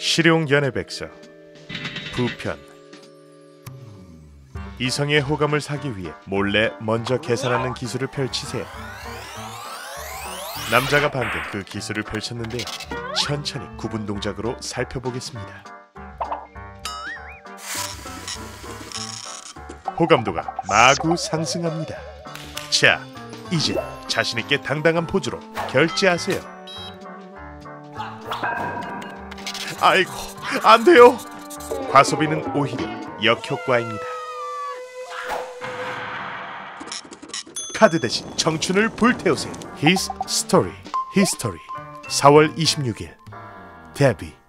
실용 연애백서 부편 이성의 호감을 사기 위해 몰래 먼저 계산하는 기술을 펼치세요. 남자가 방금 그 기술을 펼쳤는데요. 천천히 구분 동작으로 살펴보겠습니다. 호감도가 마구 상승합니다. 자, 이제 자신 있게 당당한 포즈로 결제하세요. 아이고, 안 돼요. 과소비는 오히려 역효과입니다. 카드 대신 청춘을 불태우세요. His Story, History. 4월 26일. 데뷔.